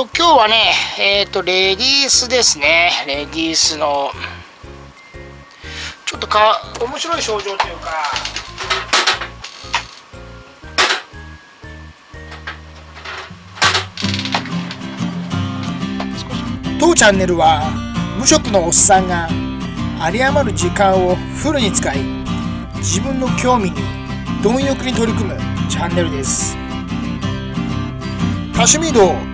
と今日はねえっ、ー、とレディースですね。レディースのちょっとか面白い症状というか。当チャンネルは無職のおっさんが有り余る時間をフルに使い自分の興味に貪欲に取り組むチャンネルです。多趣味道。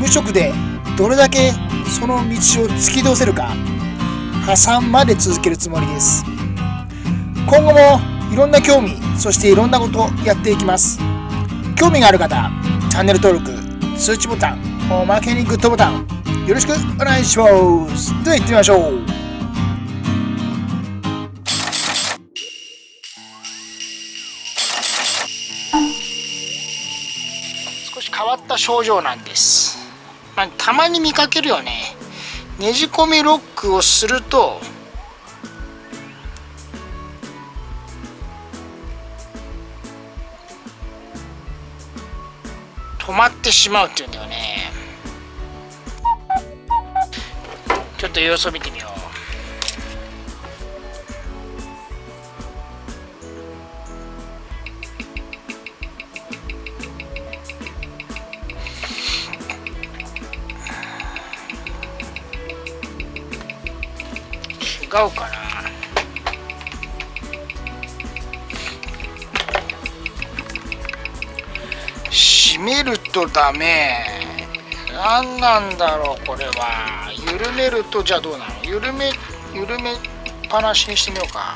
無職でどれだけその道を突き通せるか破産まで続けるつもりです。今後もいろんな興味そしていろんなことやっていきます。興味がある方チャンネル登録通知ボタンおまけにグッドボタンよろしくお願いします。では行ってみましょう。少し変わった症状なんです、まあ、たまに見かけるよね。ねじ込みロックをすると止まってしまうっていうんだよね。ちょっと様子を見てみよう。うかな閉めるとダメ。何なんだろうこれは。緩めるとじゃあどうなの？緩め緩めっぱなしにしてみようか。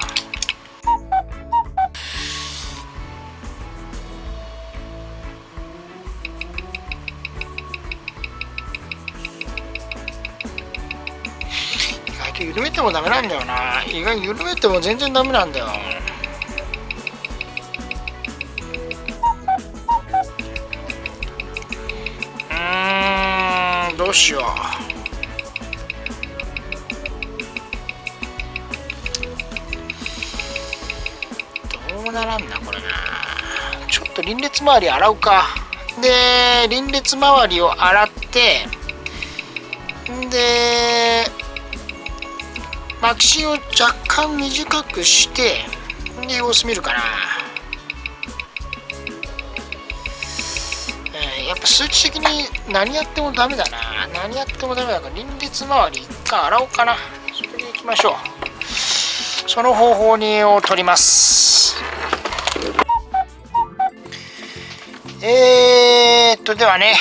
緩めてもダメなんだよな。意外に緩めても全然ダメなんだよ。どうしよう。どうならんなこれな。ちょっと輪列周り洗うか。で輪列周りを洗ってでマキシを若干短くしてで様子見るかな。やっぱ数値的に何やってもダメだな。何やってもダメだから輪列周り一回洗おうかな。それでいきましょう。その方法にを取ります。えー、っとではね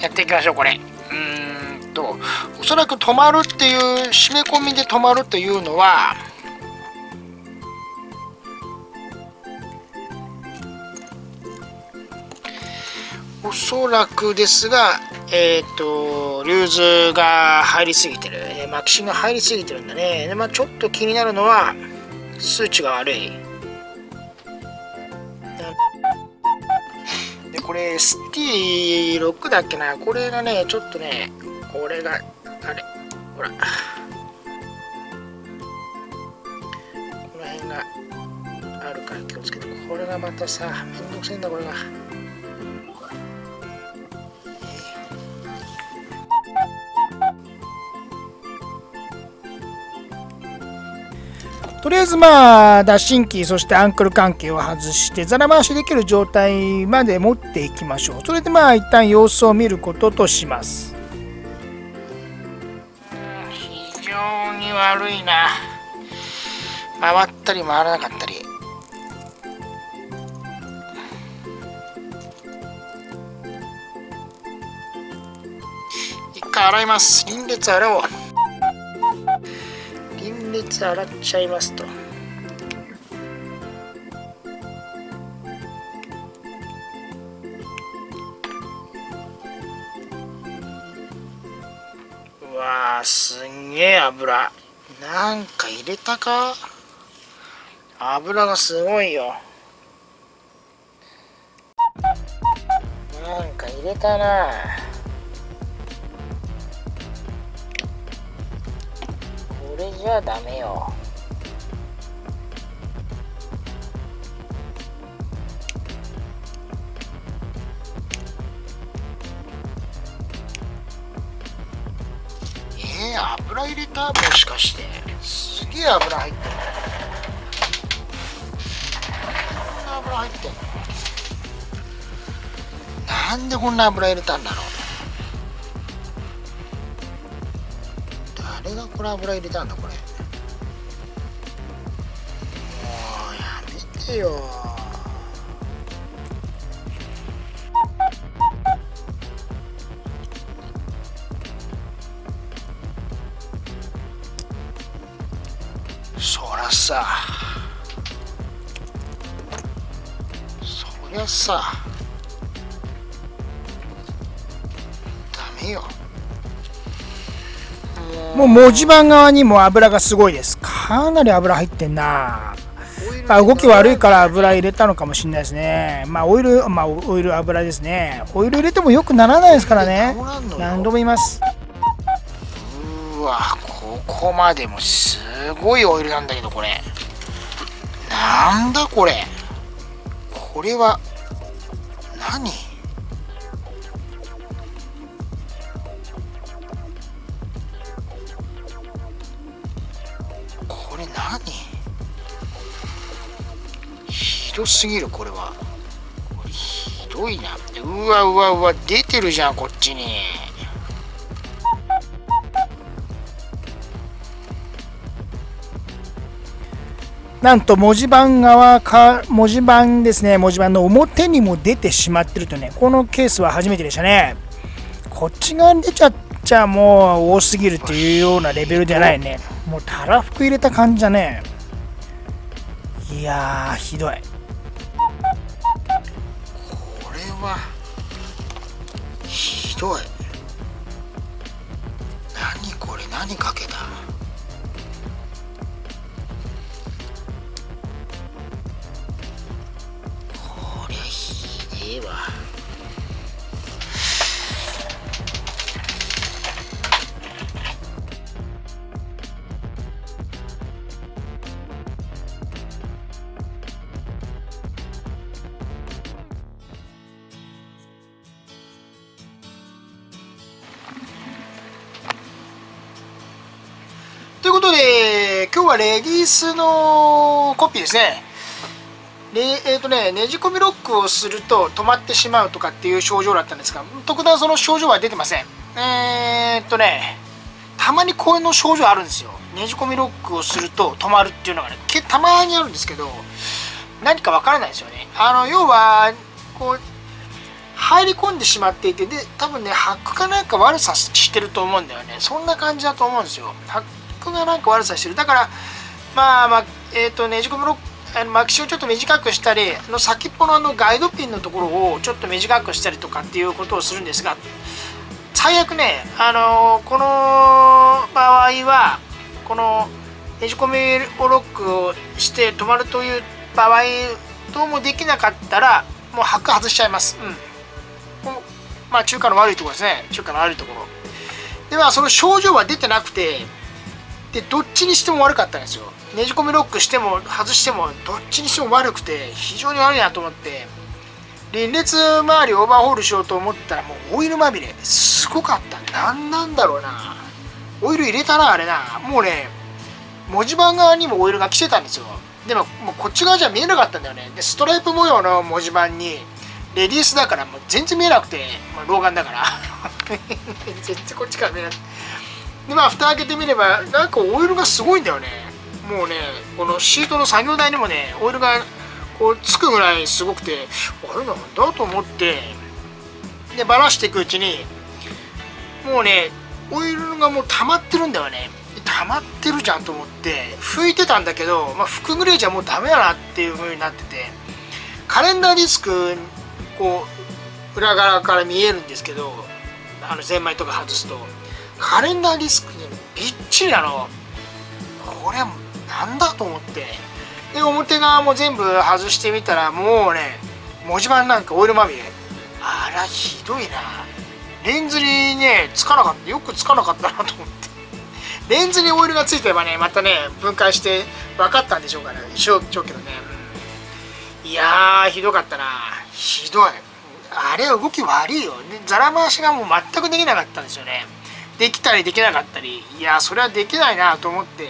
やっていきましょうこれ。うんとそらく止まるっていう締め込みで止まるというのはおそらくですが、えっ、ー、と、リューズが入りすぎてる、えマキシンが入りすぎてるんだね。で、まあ、ちょっと気になるのは、数値が悪い。で、これ、ST6 だっけな。これがね、ちょっとね、これが、あれ、ほら。この辺があるから気をつけて。これがまたさ、めんどくせえんだ、これが。とりあえずまあ脱進機そしてアンクル関係を外してザラ回しできる状態まで持っていきましょうそれでまあ一旦様子を見ることとします常に悪いな。回ったり回らなかったり。一回洗います。輪列洗おう。列洗っちゃいますと。わーすんげえ油。なんか入れたか？油がすごいよ。なんか入れたな。これじゃダメよ。油入れたもしかして。すげえ油入ってるこんな油入ってんの。なんでこんな油入れたんだろう。誰がこれ油入れたんだこれ。もうやめてよ。さ。ダメよ。もう文字盤側にも油がすごいです。かなり油入ってんな。あ動き悪いから油入れたのかもしれないですね。まあオイルまあオイル油ですね。オイル入れてもよくならないですからね。何度も言います。うわここまでもすごいオイルなんだけどこれ。なんだこれ。これは何？これ何？ひどすぎるこれは。これひどいな。うわうわうわ出てるじゃんこっちに。なんと文字盤側か、文字盤ですね、文字盤の表にも出てしまってるとね、このケースは初めてでしたね。こっち側に出ちゃっちゃもう多すぎるっていうようなレベルじゃないね。もうたらふく入れた感じだね。いや、ひどい。これは、ひどい。何これ、何かけた？ひでえわ。ということで、今日はレディースのコピーですね。でえーとね、ねじ込みロックをすると止まってしまうとかっていう症状だったんですが、特段その症状は出てません。えー、っとね、たまにこういうの症状あるんですよ。ねじ込みロックをすると止まるっていうのがね、けたまにあるんですけど、何かわからないですよね。あの要は、こう、入り込んでしまっていて、で、多分ね、ハックかなんか悪さしてると思うんだよね。そんな感じだと思うんですよ。ハックがなんか悪さしてる。だから、まあまあ、えっ、と、ねじ込みロック、あの巻きをちょっと短くしたりあの先っぽのあのガイドピンのところをちょっと短くしたりとかっていうことをするんですが最悪ね、あのこの場合はこのねじ込みをロックをして止まるという場合どうもできなかったらもうハック外しちゃいます、うん、まあ中華の悪いところですね。中華の悪いところ。ではその症状は出てなくてでどっちにしても悪かったんですよ。ねじ込みロックしても外してもどっちにしても悪くて非常に悪いなと思って。輪列周りオーバーホールしようと思ったらもうオイルまみれ。すごかった。何なんだろうな。オイル入れたなあれな。もうね文字盤側にもオイルが来てたんですよ。でももうこっち側じゃ見えなかったんだよね。でストライプ模様の文字盤にレディースだからもう全然見えなくて、まあ、老眼だから。全然こっちから見えなくて。でまあ蓋開けてみればなんかオイルがすごいんだよね。もうねこのシートの作業台にもねオイルがこうつくぐらいすごくてあれなんだと思ってでばらしていくうちにもうねオイルがもう溜まってるんだよね。溜まってるじゃんと思って拭いてたんだけど、まあ、拭くぐらいじゃもうダメだなっていう風になっててカレンダーディスクこう裏側から見えるんですけどあのゼンマイとか外すと。カレンダーディスクにびっちりあのこれはなんだと思って。で表側も全部外してみたらもうね文字盤なんかオイルまみれ。あらひどいな。レンズにねつかなかった。よくつかなかったなと思って。レンズにオイルがついてればねまたね分解して分かったんでしょうかねしょうけどね。いやーひどかったな。ひどい。あれ動き悪いよ、ね、ザラ回しがもう全くできなかったんですよね。できたりできなかったりいやそれはできないなと思って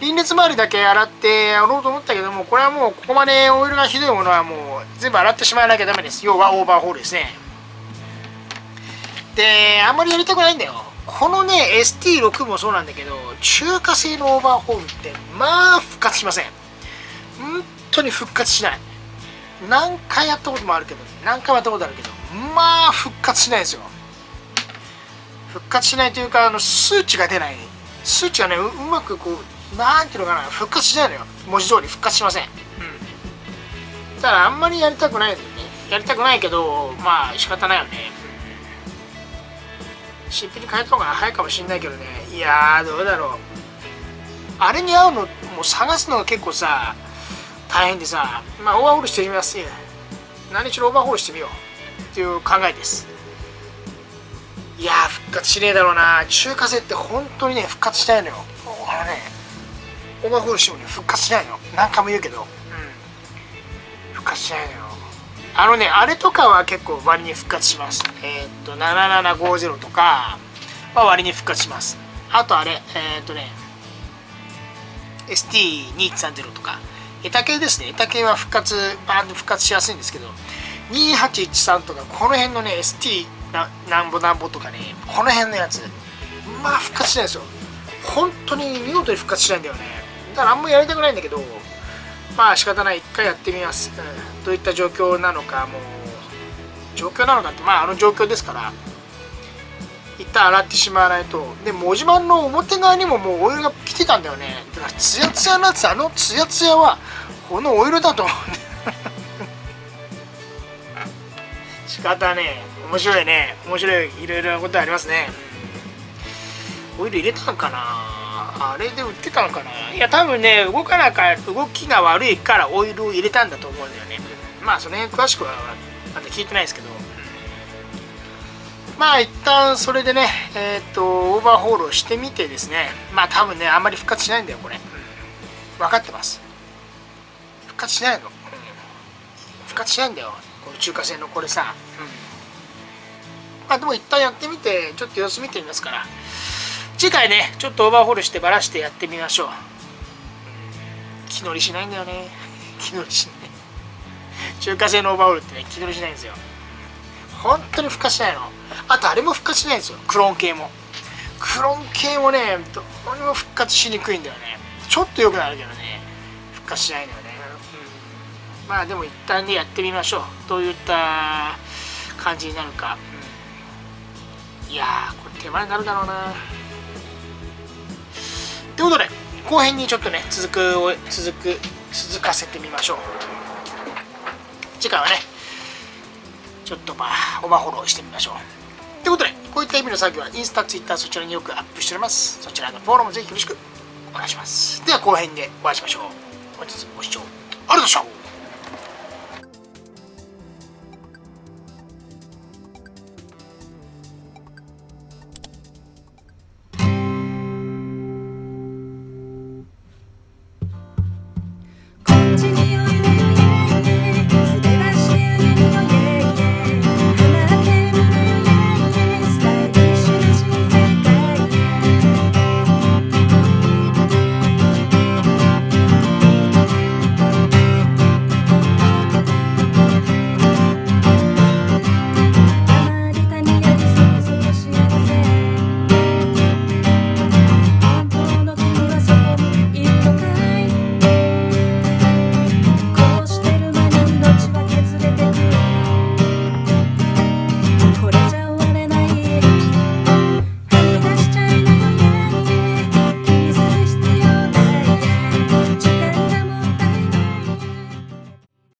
輪列周りだけ洗ってやろうと思ったけどもこれはもうここまでオイルがひどいものはもう全部洗ってしまわなきゃダメです。要はオーバーホールですね。であんまりやりたくないんだよ。このね ST6 もそうなんだけど中華製のオーバーホールってまあ復活しません。本当に復活しない。何回やったこともあるけど何回もやったことあるけどまあ復活しないですよ。復活しないというかあの数値が出ない。数値がねうまくこうなんていうのかな復活しないのよ。文字通り復活しません、うん、だからあんまりやりたくないよね。やりたくないけどまあ仕方ないよね、新品に変えた方が早いかもしんないけどね。いやーどうだろう。あれに合うのもう探すのが結構さ大変でさまあオーバーホールしてみます。何しろオーバーホールしてみよう。っていう考えです。いや復活しねえだろうな。中華製って本当にね復活しないのよ。あのねオーバーホールしてもね復活しないの何回も言うけど。うん。復活しないのよ。あのねあれとかは結構割に復活しますえー、っと7750とかは割に復活します。あとあれえー、っとね ST230 とか。エタ系ですね。エタ系は復活バーンと復活しやすいんですけど2813とかこの辺のね ST ななんぼなんぼとかねこの辺のやつ。まあ復活しないですよ。本当に見事に復活しないんだよね。だからあんまやりたくないんだけどまあ仕方ない。一回やってみます、うん、どういった状況なのかもう状況なのかってまああの状況ですから。一旦洗ってしまわないと。で文字盤の表側にももうオイルが来てたんだよね。だからツヤツヤのやつあのツヤツヤはこのオイルだと思うんだ 仕方ね面白いね。面白いいろいろなことありますね。オイル入れたんかな？あれで売ってたのかな？いや多分ね動かなか動きが悪いからオイルを入れたんだと思うんだよね。まあその辺詳しくはまだ聞いてないですけど。まあ一旦それでねえっ、とオーバーホールをしてみてですね。まあ多分ねあんまり復活しないんだよこれ。分かってます。復活しないの、復活しないんだよ。この中華製のこれさ、まあでも一旦やってみてちょっと様子見てみますから。次回ねちょっとオーバーホールしてばらしてやってみましょう、気乗りしないんだよね。気乗りしない。中華製のオーバーホールってね気乗りしないんですよ。本当に復活しないの。あとあれも復活しないんですよ。クローン系も。クローン系もねどうにも復活しにくいんだよね。ちょっと良くなるけどね。復活しないんだよね、うん、まあでも一旦ねやってみましょう。どういった感じになるか、いやこれ手間になるだろうなということで後編にちょっとね続く続く続かせてみましょう次回はねちょっとまあオーバーホーしてみましょうということで、こういった意味の作業はインスタ、ツイッター、そちらによくアップしております。そちらのフォローもぜひよろしくお願いします。では後編でお会いしましょう。本日もご視聴ありがとうございました。